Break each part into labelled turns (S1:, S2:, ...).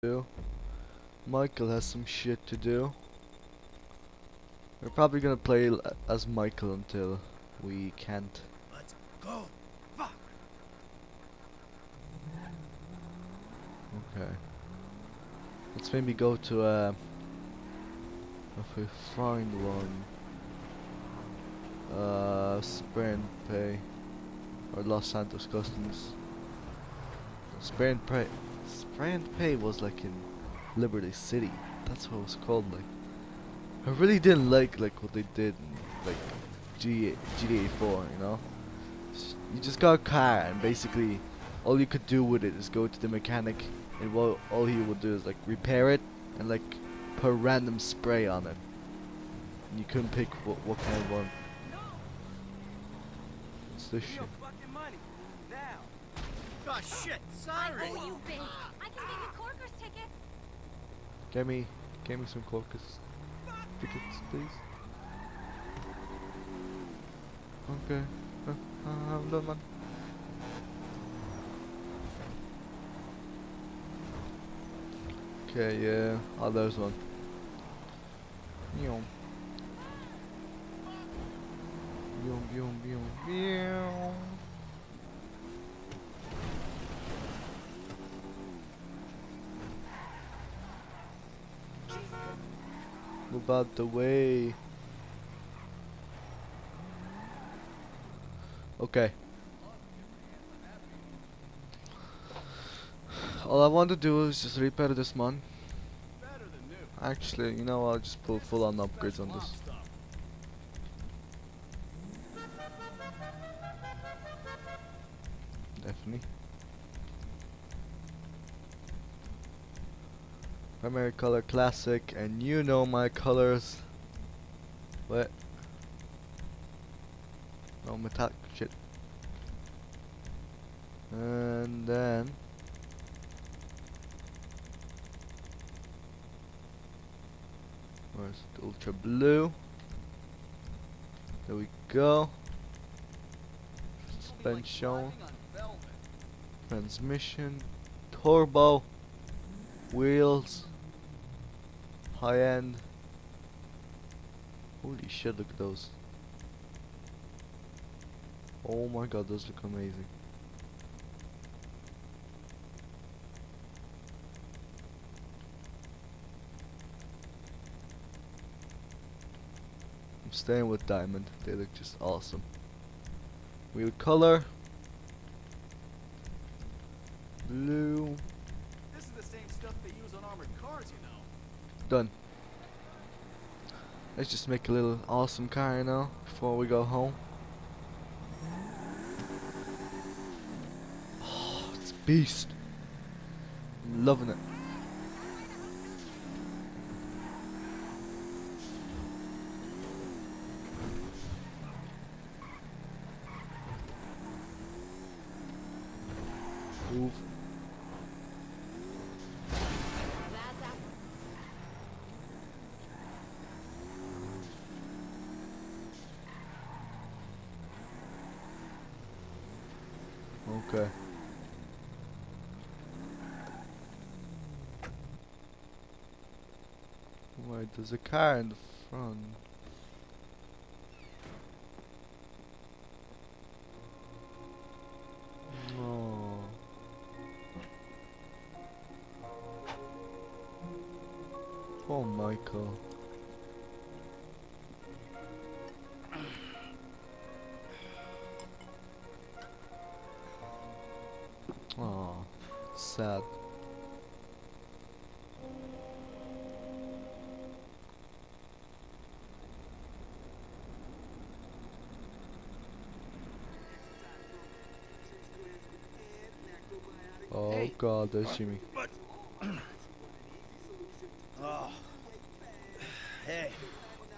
S1: do. Michael has some shit to do. We're probably gonna play as Michael until we can't.
S2: Let's go. Fuck.
S1: Okay. Let's maybe go to uh if we find one. Uh Spray and Pay or Los Santos Customs. Spray and Pay Spray and Pay was like in Liberty City. That's what it was called like. I really didn't like like what they did in like G GTA 4, you know? You just got a car and basically all you could do with it is go to the mechanic and what all he would do is like repair it and like put random spray on it. And you couldn't pick what, what kind of one. What's this shit?
S2: your fucking money. Now. Oh shit. Sorry.
S3: Oh, you big. I can give you Corker's tickets.
S1: Get me, get me some Corcus tickets, please. Okay. Uh, I have no money. Okay, yeah. Oh, there's one. Meow. Meow, meow, meow, meow. Move out the way. Okay. All I want to do is just repair this man. Actually, you know, I'll just put full on upgrades on this. Definitely. Primary color classic, and you know my colors. What? Oh, no metallic shit. And then. Where's the ultra blue? There we go. Suspension transmission, turbo, wheels, high end. Holy shit, look at those. Oh my god, those look amazing. I'm staying with diamond, they look just awesome. Wheel color, blue, Done. Let's just make a little awesome car now before we go home. Oh, it's beast. I'm loving it. Move.
S3: That's up.
S1: Okay. Wait, there's a car in the front. No. Oh, Michael. God, there's Jimmy.
S2: But. Uh, oh. Hey.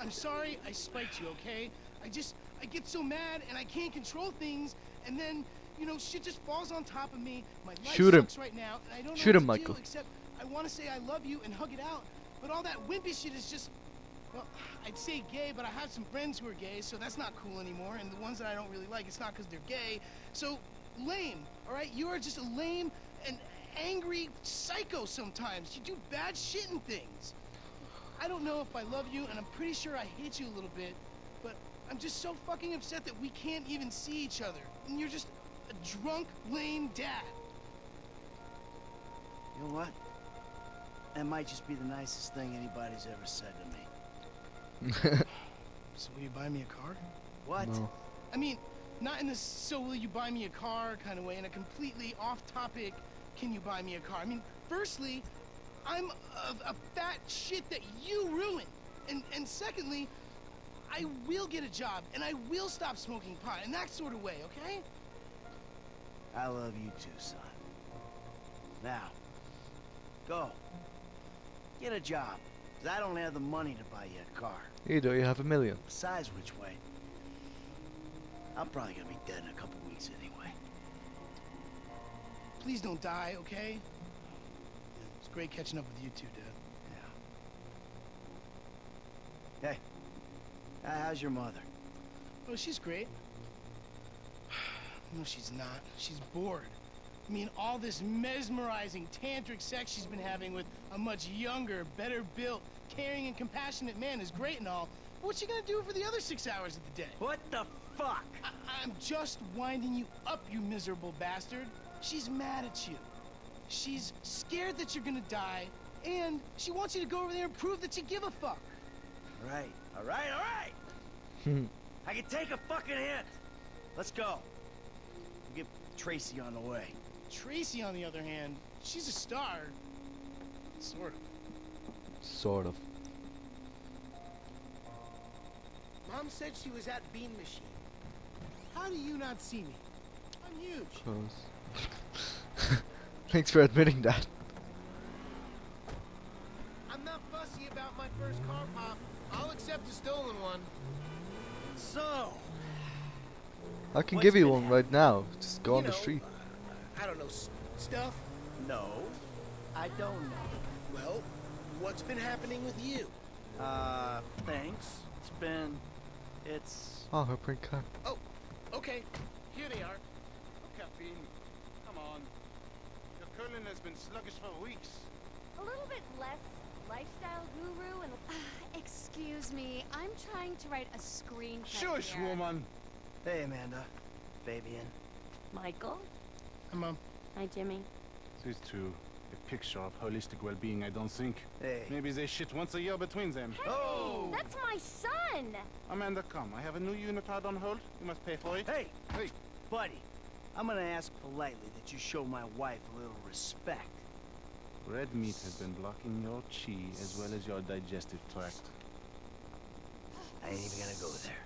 S4: I'm sorry I spiked you, okay? I just, I get so mad and I can't control things, and then, you know, shit just falls on top of me. My life
S1: Shoot him.
S4: sucks right now, and I don't
S1: Shoot
S4: know
S1: him, Michael.
S4: do except I want to say I love you and hug it out, but all that wimpy shit is just, well, I'd say gay, but I have some friends who are gay, so that's not cool anymore, and the ones that I don't really like, it's not because they're gay, so lame, all right? You are just a lame and angry psycho sometimes. You do bad shit and things. I don't know if I love you, and I'm pretty sure I hate you a little bit, but I'm just so fucking upset that we can't even see each other. And you're just a drunk, lame dad.
S5: You know what? That might just be the nicest thing anybody's ever said to me.
S4: So will you buy me a car?
S5: What?
S1: No.
S4: I mean, not in the so will you buy me a car kind of way, in a completely off-topic, can you buy me a car? I mean, firstly, I'm a, a fat shit that you ruined. And, and secondly, I will get a job, and I will stop smoking pot, in that sort of way, okay?
S5: I love you too, son. Now, go. Get a job. 'cause I don't have the money to buy you a car.
S1: You do, you have a million.
S5: Besides which way, I'm probably gonna be dead in a couple weeks anyway.
S4: Please don't die, okay? It's great catching up with you two, Dad.
S5: Yeah. Hey, how's your mother?
S4: Oh, she's great. No, she's not. She's bored. I mean, all this mesmerizing tantric sex she's been having with a much younger, better built, caring and compassionate man is great and all. But what's she gonna do for the other six hours of the day?
S5: What the fuck?
S4: I I'm just winding you up, you miserable bastard. She's mad at you. She's scared that you're gonna die, and she wants you to go over there and prove that you give a fuck.
S5: All right, all right, all right.
S1: Hmm.
S5: I can take a fucking hint. Let's go. We'll get Tracy on the way.
S4: Tracy, on the other hand, she's a star. Sort of.
S1: Sort of.
S6: Mom said she was at Bean Machine. How do you not see me? I'm huge.
S1: Close. Thanks for admitting that.
S6: I'm not fussy about my first car, Pop. I'll accept a stolen one.
S5: So,
S1: I can give you
S5: been
S1: one right now. Just go
S6: You
S1: on the
S6: know,
S1: street.
S6: I don't know, s- stuff?
S5: no, I don't know.
S6: Well, what's been happening with you?
S5: Uh, thanks. It's been, it's.
S1: Oh, her print card.
S6: Oh, okay, here they are.
S2: Caffeine. Come on. Your curling has been sluggish for weeks.
S3: A little bit less lifestyle guru and.
S7: Ah, excuse me, I'm trying to write a screenplay
S2: Shush,
S7: here.
S2: woman.
S5: Hey, Amanda. Fabian.
S3: Michael?
S4: Hi, Mom.
S3: Hi, Jimmy.
S2: These two, a picture of holistic well-being, I don't think.
S5: Hey.
S2: Maybe they shit once a year between them.
S5: Oh!
S3: That's my son!
S2: Amanda, come. I have a new unitard on hold. You must pay for it.
S5: Hey,
S2: Hey.
S5: buddy. I'm gonna ask politely that you show my wife a little respect.
S2: Red meat has been blocking your chi as well as your digestive tract.
S5: I ain't even gonna go there.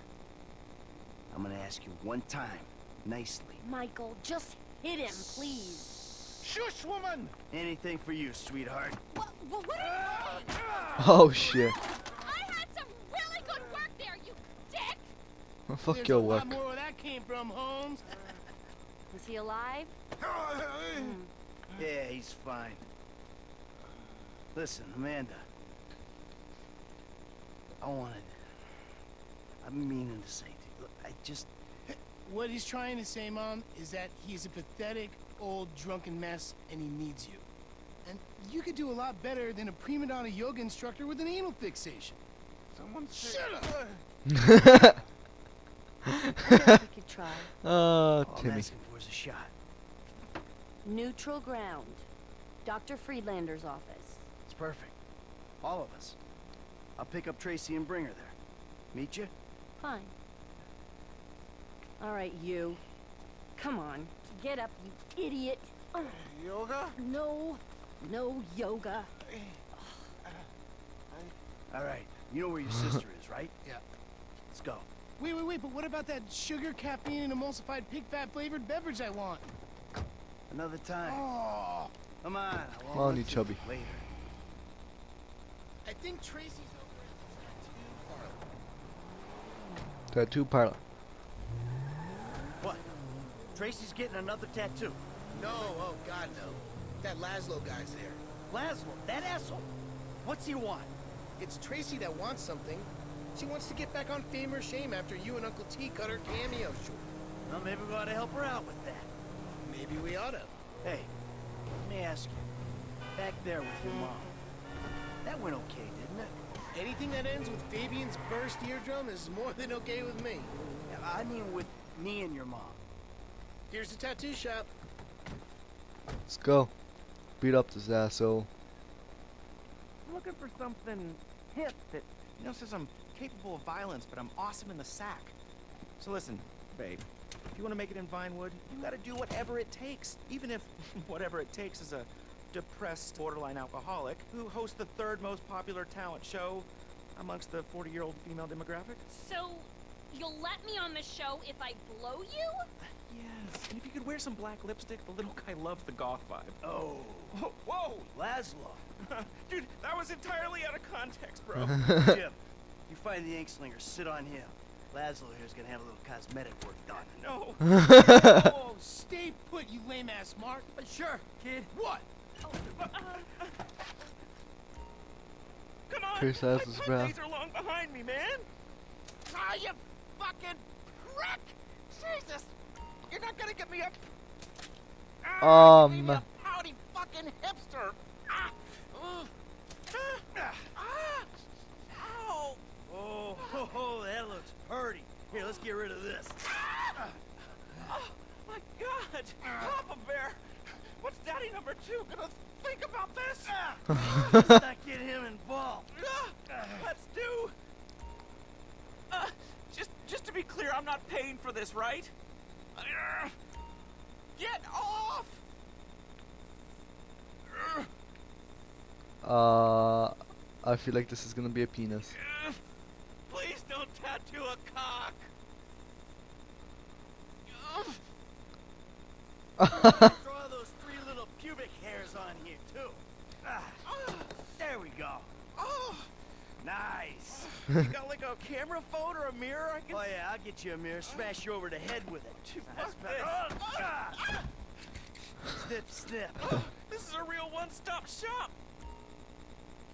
S5: I'm gonna ask you one time, nicely.
S3: Michael, just hit him, please.
S2: Shush, woman!
S5: Anything for you, sweetheart.
S7: What, what, what are you doing?
S1: Oh shit.
S7: I had some really good work there, you dick!
S1: Well, fuck
S4: There's
S1: your
S4: a
S1: work.
S4: Lot more where that came from, Holmes.
S3: Is he alive?
S5: Yeah, he's fine. Listen, Amanda. I wanted. I've been meaning to say to you. I just.
S4: What he's trying to say, Mom, is that he's a pathetic, old, drunken mess, and he needs you. And you could do a lot better than a prima donna yoga instructor with an anal fixation.
S2: Someone
S4: Shut up!
S3: we could try.
S1: Ah,
S5: All I'm
S1: Timmy.
S5: asking for is a shot.
S3: Neutral ground. Dr. Friedlander's office.
S5: It's perfect. All of us. I'll pick up Tracy and bring her there. Meet you?
S3: Fine. All right, you. Come on. Get up, you idiot. Ugh,
S2: Yoga?
S3: no. No yoga.
S5: All right. You know where your sister is, right?
S4: Yeah.
S5: Let's go.
S4: Wait, wait, wait, but what about that sugar, caffeine, and emulsified pig fat flavored beverage I want?
S5: Another time.
S4: Oh,
S5: Come on. I won't
S1: Come on, you chubby.
S5: Later.
S6: I think Tracy's over at the tattoo parlor.
S1: Tattoo parlor.
S5: What? Tracy's getting another tattoo.
S6: No, oh God, no. That Lazlow guy's there.
S5: Lazlow, that asshole. What's he want?
S6: It's Tracy that wants something. She wants to get back on fame or shame after you and Uncle T cut her cameo short.
S5: Well, maybe we ought to help her out with that.
S6: Maybe we oughta.
S5: Hey, let me ask you. Back there with your mom. That went okay, didn't it?
S6: Anything that ends with Fabian's burst eardrum is more than okay with me.
S5: I mean with me and your mom.
S6: Here's the tattoo shop.
S1: Let's go. Beat up this asshole.
S8: I'm looking for something hip that, you know, says I'm capable of violence, but I'm awesome in the sack. So listen, babe, if you want to make it in Vinewood, you gotta do whatever it takes. Even if whatever it takes is a depressed borderline alcoholic who hosts the third most popular talent show amongst the 40-year-old female demographic.
S3: So, you'll let me on the show if I blow you?
S8: Yes, and if you could wear some black lipstick, the little guy loves the goth vibe.
S5: Oh,
S8: Whoa, whoa!
S5: Lazlow.
S8: Dude, that was entirely out of context, bro.
S5: Jim, you find the ink slinger, sit on him. Lazlow here's gonna have a little cosmetic work done.
S8: no.
S6: Oh, stay put, you lame ass Mark.
S5: But Sure, kid.
S6: What?
S8: Come on!
S1: Chris
S8: my
S1: has his breath.
S8: days are long behind me, man! Ah, you fucking prick! Jesus! You're not gonna get me up! Ah,
S1: Um.
S8: made me a pouty fucking hipster! Ah! Ugh. Ah! Ah! Ow!
S5: Oh, ho, ho, that looks purty. Here, let's get rid of this.
S8: Oh my god! Papa Bear! What's Daddy number two gonna think about this?
S5: Let's not get him involved.
S8: Ah, Let's do. Uh, just, just to be clear, I'm not paying for this, right? Uh, Get off! Uh,
S1: Uh, I feel like this is gonna be a penis.
S8: Please don't tattoo a cock. Uh,
S5: Draw those three little pubic hairs on here, too. Ah, there we go.
S8: oh,
S5: Nice.
S8: you got like a camera phone or a mirror I can
S5: Oh, yeah, I'll get you a mirror. Smash you over the head with it. That's
S8: Fuck
S5: better.
S8: this.
S5: Oh, ah. Snip, snip.
S8: Oh, this is a real one-stop shop.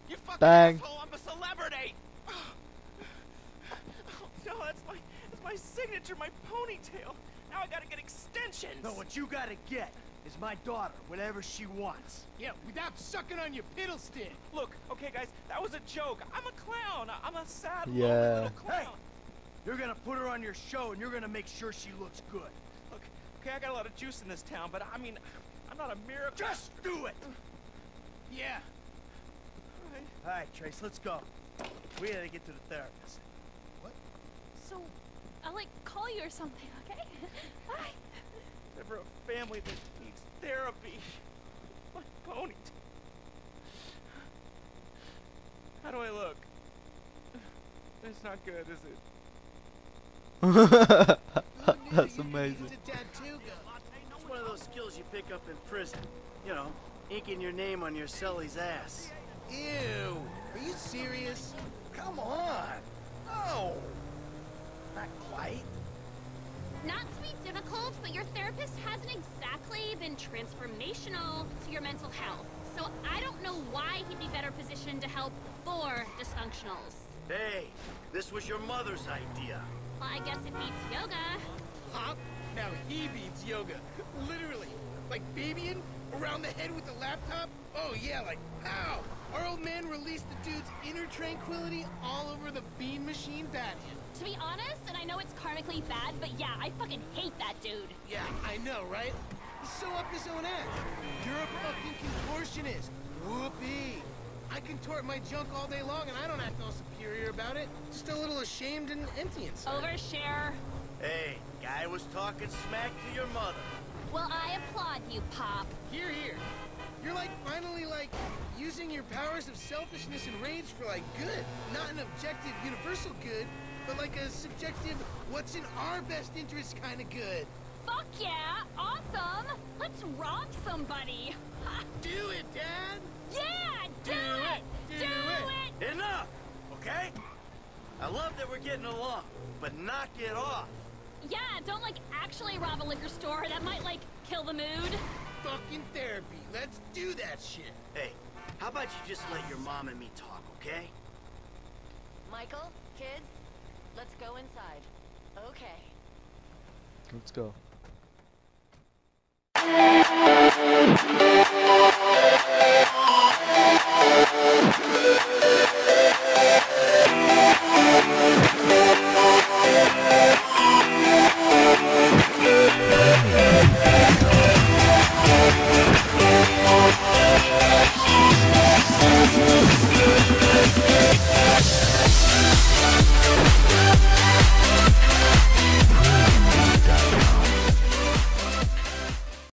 S8: You fucking
S1: Bang.
S8: asshole! I'm a celebrity. Oh, no, that's my that's my signature, my ponytail. Now I gotta get extensions.
S5: No, what you gotta get is my daughter, whatever she wants.
S6: Yeah, without sucking on your piddle stick.
S8: Look, okay, guys, that was a joke. I'm a clown. I'm a sad, lonely
S1: Yeah.
S8: little clown.
S5: You're gonna put her on your show, and you're gonna make sure she looks good.
S8: Look, okay, I got a lot of juice in this town, but I mean, I'm not a miracle.
S5: Just do it!
S6: Yeah.
S8: Alright.
S5: All right, Trace, let's go. We gotta get to the therapist.
S7: So, I'll like call you or something, okay? Bye.
S8: Never a family that needs therapy. My ponytail. How do I look? It's not good, is it?
S1: That's amazing.
S6: It's a tattoo.
S5: It's one of those skills you pick up in prison. You know, inking your name on your cellie's ass.
S6: Ew. Are you serious? Come on. No. Not quite.
S7: Not to be difficult, but your therapist hasn't exactly been transformational to your mental health. So I don't know why he'd be better positioned to help for dysfunctionals.
S5: Hey, this was your mother's idea.
S7: Well, I guess it beats yoga.
S6: Pop. Now he beats yoga. Literally. Like Fabian around the head with the laptop. Oh yeah, like pow. Our old man released the dude's inner tranquility all over the bean machine bat him.
S7: To be honest, and I know it's karmically bad, but yeah, I fucking hate that dude.
S6: Yeah, I know, right? He's so up his own ass. You're a fucking contortionist. Whoopee. I contort my junk all day long and I don't act all superior about it. Just a little ashamed and empty inside.
S7: Overshare.
S5: Hey, guy was talking smack to your mother.
S7: Well, I applaud you, Pop.
S6: Here, here. You're like finally like using your powers of selfishness and rage for like good. Not an objective universal good, but like a subjective what's in our best interest kind of good.
S7: Fuck yeah! Awesome! Let's rob somebody! Ha,
S6: Do it, Dad!
S7: yeah! Do,
S6: Do
S7: it!
S6: it,
S7: Do,
S6: do
S7: it!
S5: Enough, okay? I love that we're getting along, but knock it off.
S7: Yeah, don't like actually rob a liquor store. That might like kill the mood.
S6: Fucking therapy. Let's do that shit.
S5: Hey, how about you just let your mom and me talk, okay?
S3: Michael, kids, let's go inside. Okay.
S1: Let's go.